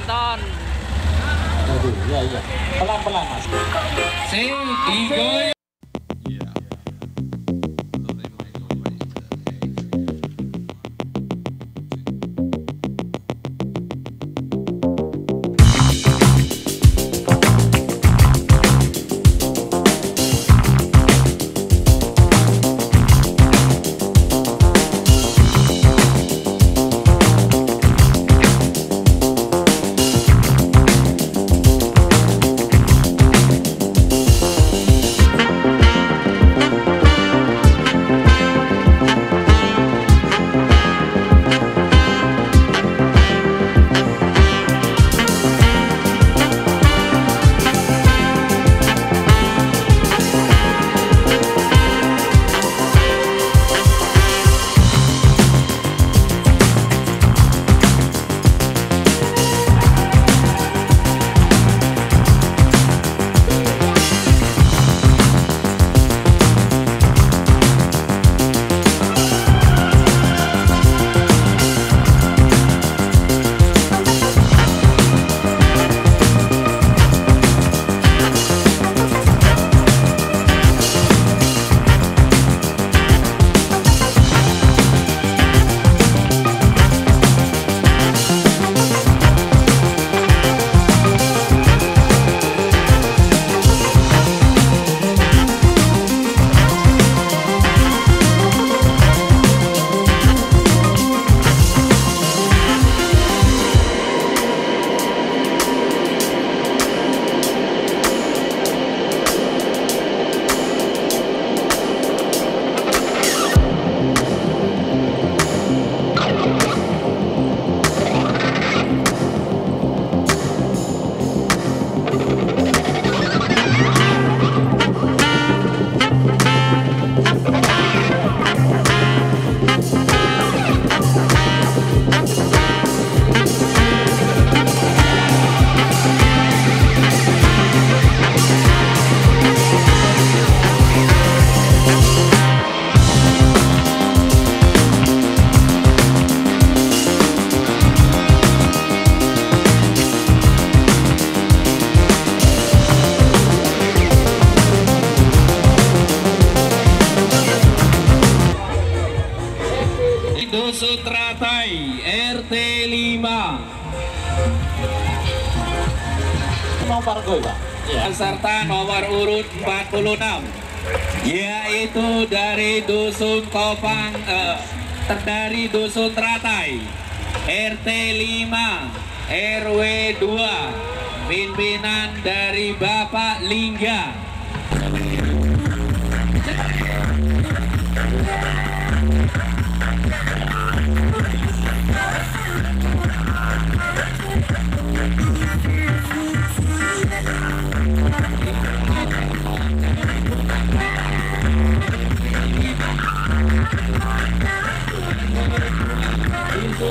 penonton. Aduh, iya iya. Pelan-pelan mas. Sing, digoyang. Pargoy pak? Iya. serta nomor urut 46 yaitu dari Dusun Kopang eh, dari Dusun Teratai RT 5 RW 2 pimpinan dari Bapak Lingga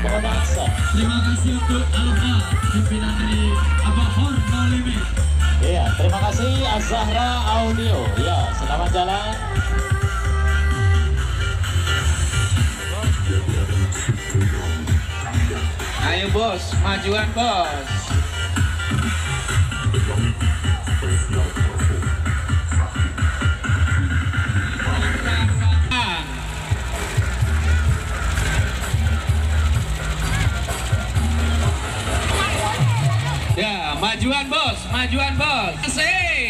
Terima kasih untuk Alha, pimpinan dari Abahor No Limit. Iya. Terima kasih Azahra Audio. Ya. Selamat jalan. ayo bos majuan bos Ya, majuan bos, majuan bos. Asik.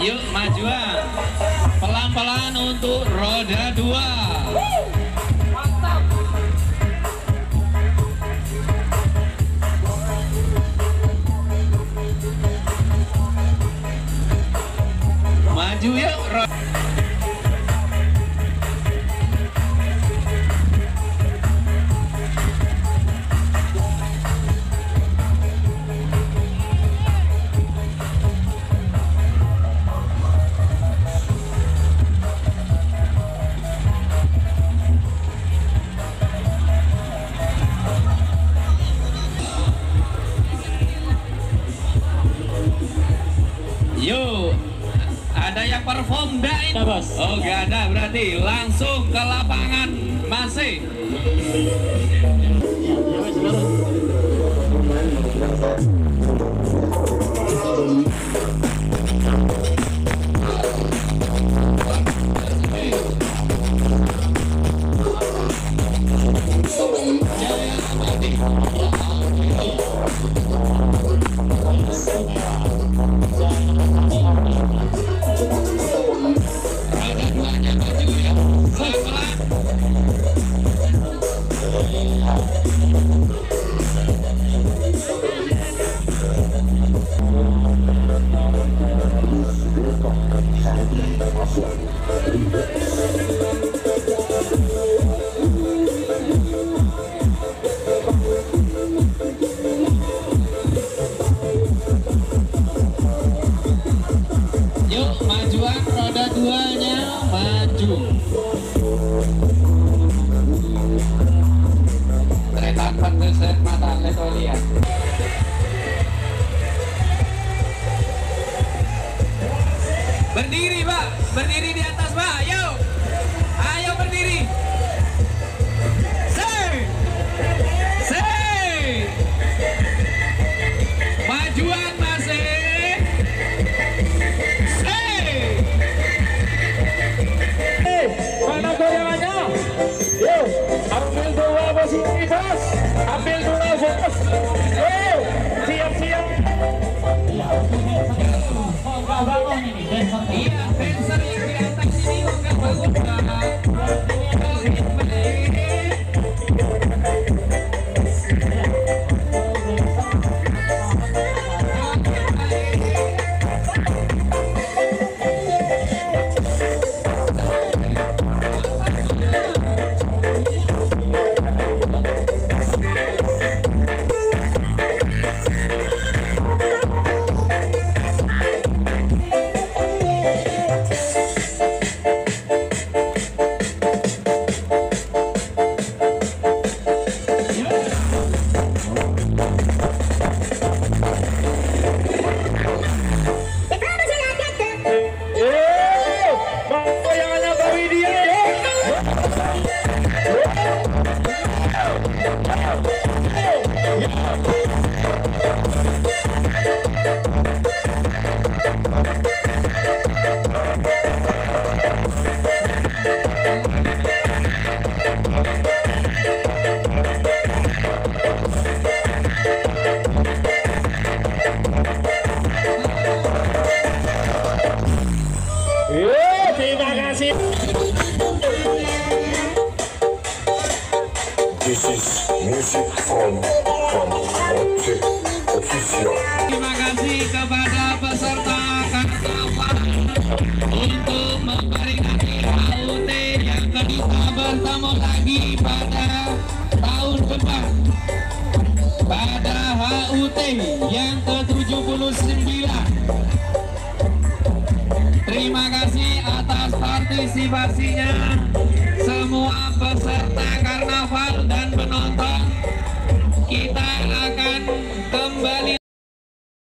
Yuk majuan. Pelan-pelan untuk roda dua. Maju yuk. ro- yang perform enggak ini? Ada, Bos. Oh, enggak ada berarti langsung ke lapangan masih. Ya, ya, Pendeset mata leto lihat. Berdiri pak, berdiri di atas pak, ayo, ayo berdiri. Oh, nggak bangun ini. Besok ini. This is music from from Moche official. Terima kasih kepada peserta karnaval untuk memperingati HUT yang kedua bertemu lagi pada tahun depan. Pada HUT yang ke-79 Terima kasih atas partisipasinya